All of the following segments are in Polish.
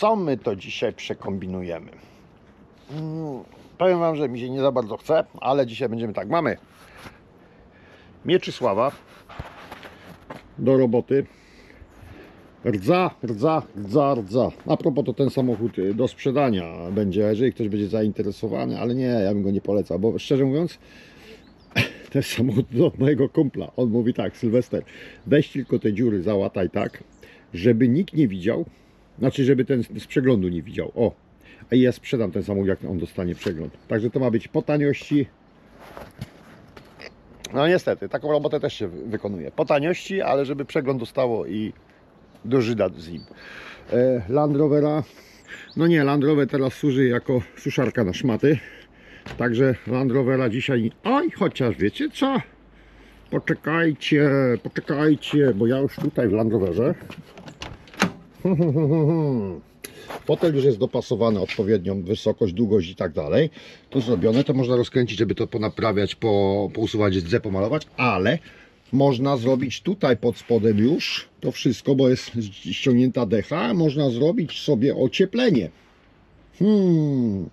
co my to dzisiaj przekombinujemy? Mm, powiem Wam, że mi się nie za bardzo chce, ale dzisiaj będziemy tak. Mamy Mieczysława do roboty. Rdza, rdza, rdza, rdza. A propos to ten samochód y, do sprzedania będzie, jeżeli ktoś będzie zainteresowany, ale nie, ja bym go nie polecał, bo szczerze mówiąc, jest samochód od mojego kumpla. On mówi tak, Sylwester, weź tylko te dziury, załataj tak, żeby nikt nie widział, znaczy żeby ten z przeglądu nie widział. O, a ja sprzedam ten samochód, jak on dostanie przegląd. Także to ma być po taniości. No niestety, taką robotę też się wy- wykonuje. Po taniości, ale żeby przegląd dostało i do Żyda z nim. E, Land Rovera, no nie, Land Rover teraz służy jako suszarka na szmaty. Także Land Rovera dzisiaj, oj, chociaż wiecie co? Poczekajcie, poczekajcie, bo ja już tutaj w Land Roverze. Fotel już jest dopasowany odpowiednią wysokość, długość i tak dalej. To zrobione, to można rozkręcić, żeby to ponaprawiać, po, pousuwać rdze, pomalować, ale można zrobić tutaj pod spodem już to wszystko, bo jest ściągnięta decha, można zrobić sobie ocieplenie. Hmm,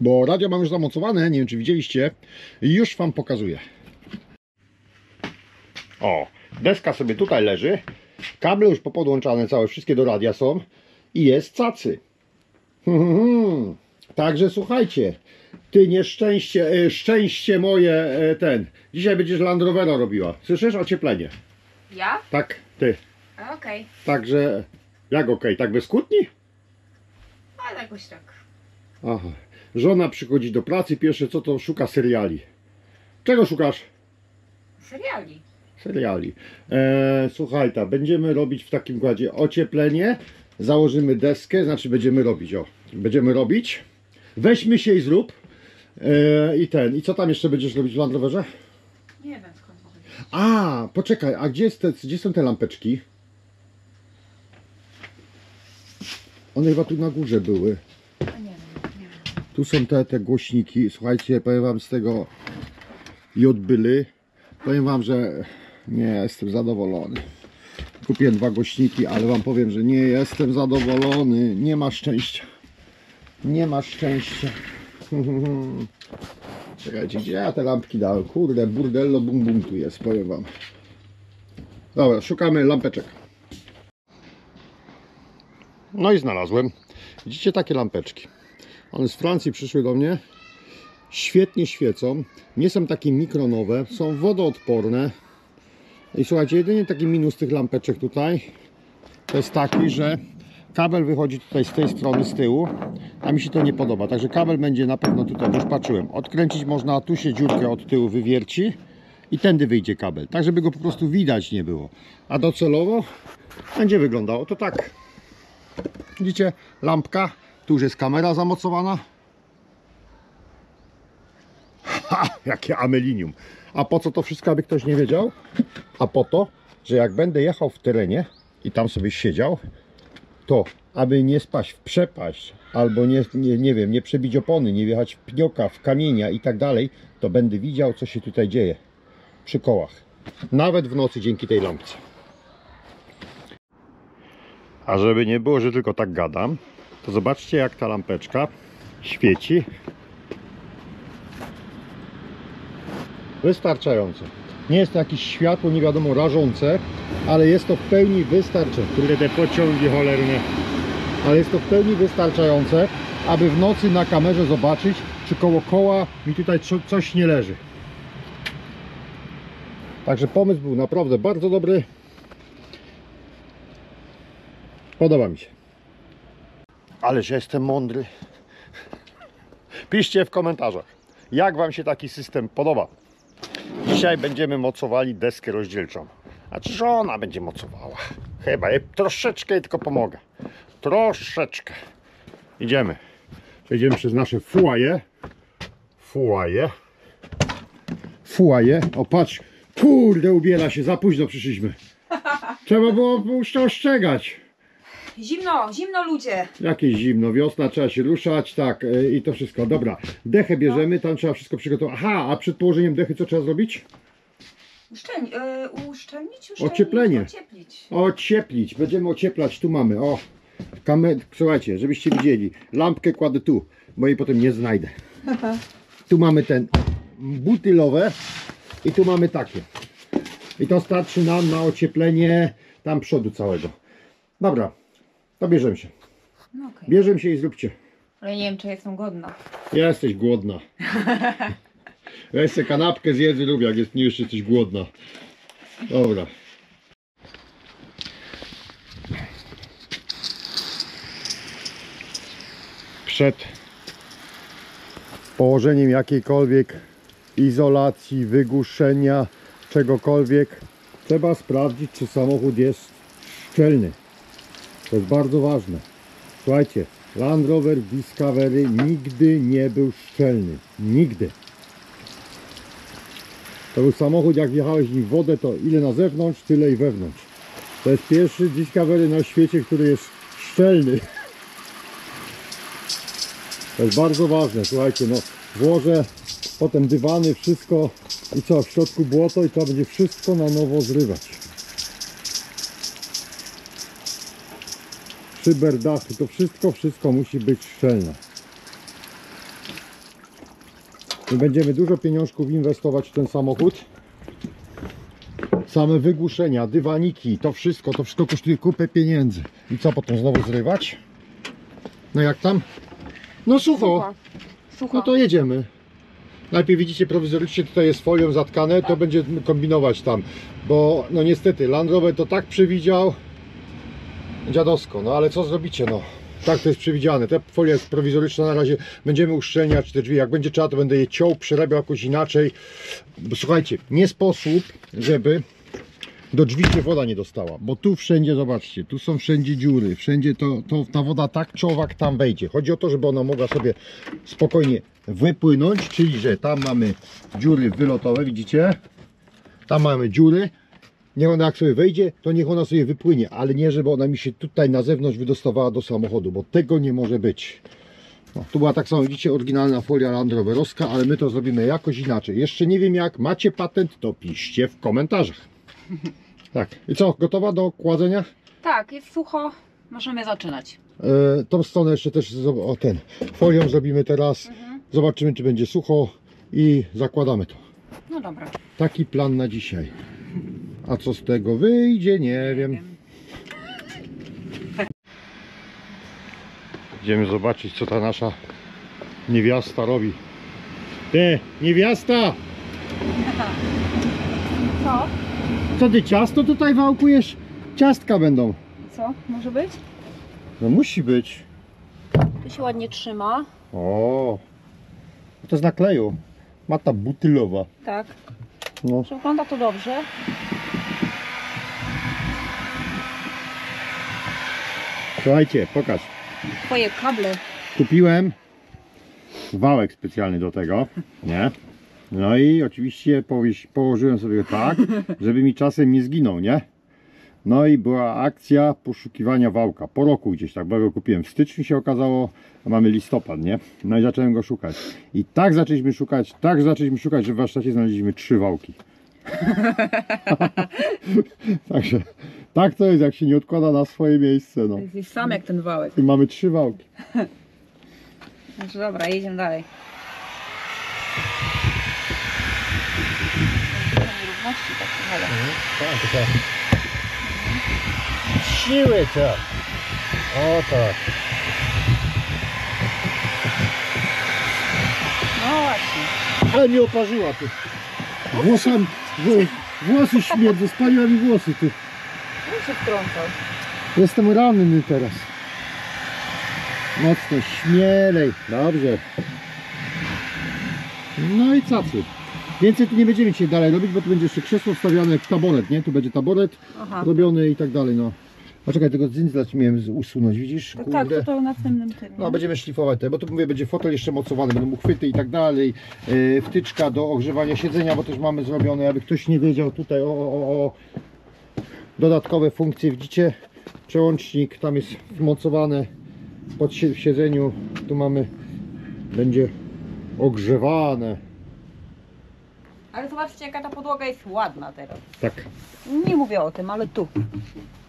bo radio mam już zamocowane, nie wiem czy widzieliście, już Wam pokazuję. O, deska sobie tutaj leży, kable już popodłączane całe, wszystkie do radia są i jest cacy. Hmm. Także słuchajcie, ty nieszczęście, e, szczęście moje, e, ten, dzisiaj będziesz Land Rovera robiła, słyszysz? Ocieplenie. Ja? Tak, ty. Okej, Także, jak okej, tak bez kłótni? ale jakoś tak. Aha. Żona przychodzi do pracy, pierwsze co to szuka seriali. Czego szukasz? Seriali. Seriali. E, słuchaj, ta, będziemy robić w takim układzie ocieplenie, założymy deskę, znaczy będziemy robić, o, będziemy robić. Weźmy się i zrób. E, I ten, i co tam jeszcze będziesz robić w Land Roverze? Nie wiem skąd. A, poczekaj, a gdzie, jest te, gdzie są te lampeczki? One chyba tu na górze były. A nie wiem, nie wiem. Tu są te, te głośniki. Słuchajcie, powiem wam z tego Jodbyly. Powiem wam, że nie jestem zadowolony. Kupiłem dwa głośniki, ale wam powiem, że nie jestem zadowolony. Nie ma szczęścia. Nie ma szczęścia. Czekajcie, gdzie ja te lampki dałem? Kurde, burdello bum bum tu jest, powiem wam. Dobra, szukamy lampeczek. No i znalazłem. Widzicie takie lampeczki. One z Francji przyszły do mnie. Świetnie świecą. Nie są takie mikronowe. Są wodoodporne. I słuchajcie, jedynie taki minus tych lampeczek tutaj to jest taki, że kabel wychodzi tutaj z tej strony, z tyłu, a mi się to nie podoba. Także kabel będzie na pewno tutaj, już patrzyłem. Odkręcić można, tu się dziurkę od tyłu wywierci i tędy wyjdzie kabel. Tak, żeby go po prostu widać nie było. A docelowo będzie wyglądało to tak. Widzicie, lampka, tu już jest kamera zamocowana. Ha, jakie amelinium. A po co to wszystko, aby ktoś nie wiedział? A po to, że jak będę jechał w terenie i tam sobie siedział, to aby nie spaść w przepaść, albo nie, nie, nie wiem, nie przebić opony, nie wjechać w pnioka, w kamienia i tak dalej, to będę widział, co się tutaj dzieje przy kołach. Nawet w nocy dzięki tej lampce. A żeby nie było, że tylko tak gadam, to zobaczcie jak ta lampeczka świeci. Wystarczająco. Nie jest to jakieś światło nie wiadomo rażące, ale jest to w pełni wystarczające. Które te pociągi cholerne. Ale jest to w pełni wystarczające, aby w nocy na kamerze zobaczyć, czy koło koła mi tutaj co- coś nie leży. Także pomysł był naprawdę bardzo dobry. Podoba mi się. Ależ ja jestem mądry. Piszcie w komentarzach, jak Wam się taki system podoba. Dzisiaj będziemy mocowali deskę rozdzielczą. A czy żona będzie mocowała? Chyba. Ja troszeczkę jej tylko pomogę. Troszeczkę. Idziemy. Przejdziemy przez nasze fuaje. Fuaje. Fuaje. O patrz. Kurde, ubiera się. Za późno przyszliśmy. Trzeba było ostrzegać. Zimno, zimno ludzie. Jakieś zimno, wiosna, trzeba się ruszać, tak, y, i to wszystko. Dobra, dechę bierzemy, tam trzeba wszystko przygotować. Aha, a przed położeniem dechy co trzeba zrobić? Uszczelni, yy, uszczelnić, uszczelnić, Ocieplenie. Ocieplić. Ocieplić, będziemy ocieplać, tu mamy, o, Kamer... Słuchajcie, żebyście widzieli, lampkę kładę tu, bo jej potem nie znajdę. Tu mamy ten butylowe i tu mamy takie. I to starczy nam na ocieplenie tam przodu całego. Dobra, to bierzemy się. No okej. Bierzemy się i zróbcie. Ale nie wiem, czy jestem godna. Jesteś głodna. Weź sobie kanapkę zjedz i lubię, jak jest, nie jeszcze jesteś głodna. Dobra. Przed położeniem jakiejkolwiek izolacji, wygłuszenia, czegokolwiek, trzeba sprawdzić, czy samochód jest szczelny. To jest bardzo ważne. Słuchajcie, Land Rover Discovery nigdy nie był szczelny. Nigdy. To był samochód, jak wjechałeś w wodę, to ile na zewnątrz, tyle i wewnątrz. To jest pierwszy Discovery na świecie, który jest szczelny. To jest bardzo ważne, słuchajcie, no włożę potem dywany, wszystko i co, w środku błoto i to będzie wszystko na nowo zrywać. Szyber, dachy, to wszystko, wszystko musi być szczelne. My będziemy dużo pieniążków inwestować w ten samochód. Same wygłuszenia, dywaniki, to wszystko, to wszystko kosztuje kupę pieniędzy. I co potem znowu zrywać? No jak tam? No sucho. Sucho. No to jedziemy. Najpierw widzicie prowizorycznie tutaj jest folią zatkane, to będzie kombinować tam. Bo no niestety Land Rover to tak przewidział dziadowsko, no ale co zrobicie no. Tak to jest przewidziane. Ta folia jest prowizoryczna na razie. Będziemy uszczelniać te drzwi. Jak będzie trzeba, to będę je ciął, przerabiał jakoś inaczej. Bo słuchajcie, nie sposób, żeby do drzwi się woda nie dostała. Bo tu wszędzie, zobaczcie, tu są wszędzie dziury. Wszędzie to, to ta woda tak czy owak tam wejdzie. Chodzi o to, żeby ona mogła sobie spokojnie wypłynąć, czyli że tam mamy dziury wylotowe, widzicie? Tam mamy dziury. Niech ona jak sobie wejdzie, to niech ona sobie wypłynie, ale nie, żeby ona mi się tutaj na zewnątrz wydostawała do samochodu, bo tego nie może być. No, tu była tak samo, widzicie, oryginalna folia Land Roverowska, ale my to zrobimy jakoś inaczej. Jeszcze nie wiem jak, macie patent, to piszcie w komentarzach. Tak, i co, gotowa do kładzenia? Tak, jest sucho. Możemy zaczynać. E, tą stronę jeszcze też, o ten, folią zrobimy teraz. Zobaczymy, czy będzie sucho i zakładamy to. No dobra. Taki plan na dzisiaj. A co z tego wyjdzie, nie wiem. Idziemy zobaczyć, co ta nasza niewiasta robi. Ty, niewiasta! Co? Co ty ciasto tutaj wałkujesz? Ciastka będą. Co? Może być? No musi być. To się ładnie trzyma. O, to z nakleju. Mata butylowa. Tak. No. Że wygląda to dobrze. Słuchajcie, pokaż. Twoje kable. Kupiłem wałek specjalny do tego, nie? No i oczywiście położyłem sobie tak, żeby mi czasem nie zginął, nie? No i była akcja poszukiwania wałka. Po roku gdzieś tak, bo go kupiłem w styczniu się okazało, a mamy listopad, nie? No i zacząłem go szukać. I tak zaczęliśmy szukać, tak zaczęliśmy szukać, że w warsztacie znaleźliśmy trzy wałki. Także tak to jest, jak się nie odkłada na swoje miejsce, no. Jesteś sam jak ten wałek. I mamy trzy wałki. Znaczy dobra, jedziemy dalej. Nierówności tak trochę. Tak, to tak. Siły co? O tak. No właśnie. Ale mnie oparzyła tu. Włosami, wło- włosy śmierdzą, spaliła mi włosy tu. Się wtrącał. Jestem ranny teraz. Mocno, śmielej. Dobrze. No i cacy. Więcej tu nie będziemy dzisiaj dalej robić, bo tu będzie jeszcze krzesło wstawiane, taboret, nie? Tu będzie taboret Aha. robiony i tak dalej, no. A czekaj, tego dzyndzla ci miałem usunąć, widzisz? Tak, tak, to, to na następnym tym. No, będziemy szlifować te, bo tu mówię, będzie fotel jeszcze mocowany, będą uchwyty i tak dalej, yy, wtyczka do ogrzewania siedzenia, bo też mamy zrobione, aby ktoś nie wiedział tutaj o, o, o dodatkowe funkcje, widzicie, przełącznik, tam jest wmocowane pod siedzeniu, tu mamy, będzie ogrzewane, Ale zobaczcie jaka ta podłoga jest ładna teraz. tak, Nie mówię o tym, ale tu.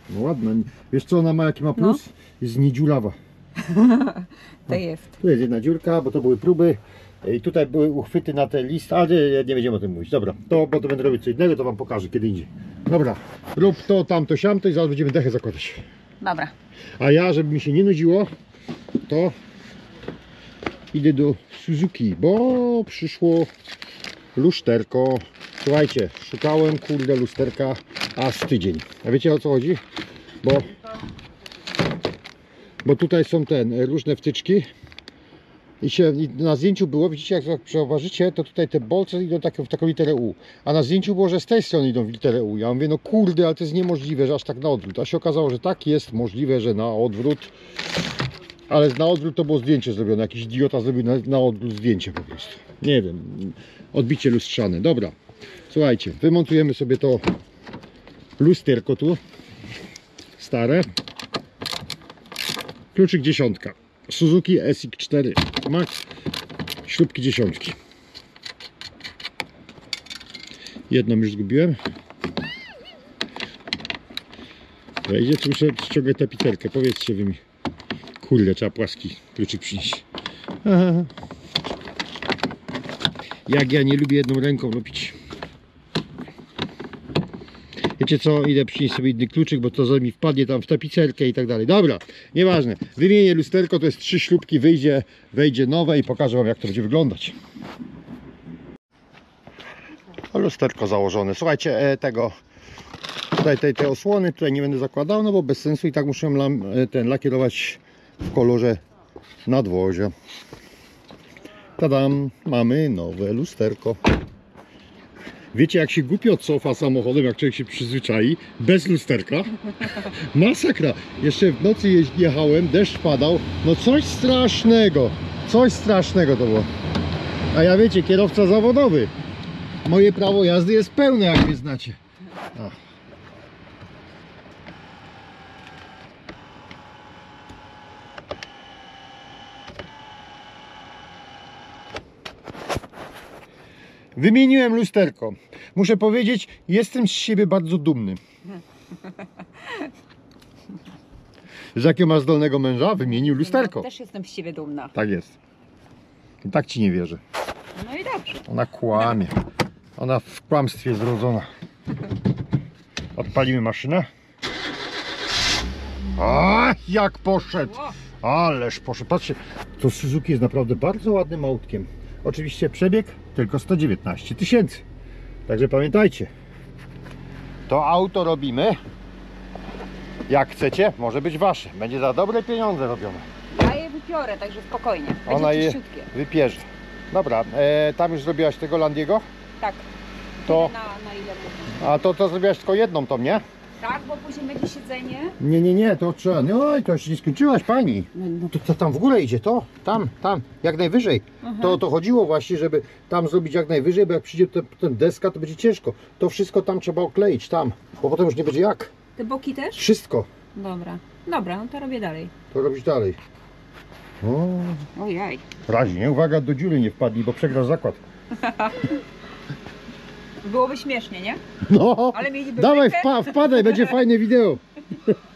No ładna. Wiesz co ona ma, jaki ma plus? Jest niedziurawa. To jest. Tu jest jedna dziurka, bo to były próby. I tutaj były uchwyty na te listy, ale nie, nie będziemy o tym mówić. Dobra, to bo to będę robić co innego, to wam pokażę kiedy indziej. Dobra, rób to, tamto, siamto i zaraz będziemy dechę zakładać. Dobra. A ja, żeby mi się nie nudziło, to idę do Suzuki, bo przyszło lusterko. Słuchajcie, szukałem kurde lusterka aż tydzień. A wiecie o co chodzi? Bo, bo tutaj są ten e, różne wtyczki. I się na zdjęciu było, widzicie jak zauważycie, to tutaj te bolce idą takie, w taką literę U. A na zdjęciu było, że z tej strony idą w literę U. Ja mówię, no kurde, ale to jest niemożliwe, że aż tak na odwrót. A się okazało, że tak jest możliwe, że na odwrót. Ale na odwrót to było zdjęcie zrobione. Jakiś idiota zrobił na, na odwrót zdjęcie po prostu. Nie wiem. Odbicie lustrzane. Dobra. Słuchajcie, wymontujemy sobie to lusterko tu. Stare. Kluczyk dziesiątka. Suzuki SX4 Max. Śrubki dziesiątki. Jedną już zgubiłem. Wejdzie, tu muszę ściągać tę piterkę. Powiedzcie wy mi. Kurde, trzeba płaski kluczyk przynieść. Aha. Jak ja nie lubię jedną ręką robić. Wiecie co, idę przynieść sobie inny kluczyk, bo to mi wpadnie tam w tapicerkę i tak dalej. Dobra, nieważne. Wymienię lusterko, to jest trzy śrubki, wyjdzie, wejdzie nowe i pokażę wam jak to będzie wyglądać. Lusterko założone. Słuchajcie, e, tego tutaj tej, tej osłony tutaj nie będę zakładał, no bo bez sensu i tak muszę lam, e, ten lakierować w kolorze nadwozia. Tadam, mamy nowe lusterko. Wiecie jak się głupio cofa samochodem, jak człowiek się przyzwyczai, bez lusterka? Masakra. Jeszcze w nocy jechałem, deszcz padał, no coś strasznego, coś strasznego to było. A ja wiecie, kierowca zawodowy. Moje prawo jazdy jest pełne, jak wy znacie. Ach. Wymieniłem lusterko. Muszę powiedzieć, jestem z siebie bardzo dumny. Z jakiego masz zdolnego męża? Wymienił lusterko. Też jestem z siebie dumna. Tak jest. I tak ci nie wierzę. No i dobrze. Ona kłamie. Ona w kłamstwie zrodzona. Odpalimy maszynę. A, jak poszedł! Ależ poszedł. Patrzcie, to Suzuki jest naprawdę bardzo ładnym autkiem. Oczywiście przebieg tylko 119 tysięcy. Także pamiętajcie. To auto robimy. Jak chcecie, może być wasze. Będzie za dobre pieniądze robione. ja je wypiorę, także spokojnie. Będzie Ona je wypierze. Dobra, e, tam już zrobiłaś tego Landiego? Tak. To, Na, na ile a to, to zrobiłaś tylko jedną tą, nie? Tak, bo później będzie siedzenie. Nie, nie, nie, to trzeba. No oj, to jeszcze nie skończyłaś pani. No, To, to tam w górę idzie, to, tam, tam, jak najwyżej. To o to chodziło właśnie, żeby tam zrobić jak najwyżej, bo jak przyjdzie ten, ten deska, to będzie ciężko. To wszystko tam trzeba okleić, tam, bo potem już nie będzie jak. Te boki też? Wszystko. Dobra. Dobra, no to robię dalej. To robić dalej. O, Ojaj. razi, nie? Uwaga, do dziury nie wpadnij, bo przegrasz zakład. Byłoby śmiesznie, nie? No, Ale mieliby dawaj, wpa, wpadaj, będzie fajne wideo.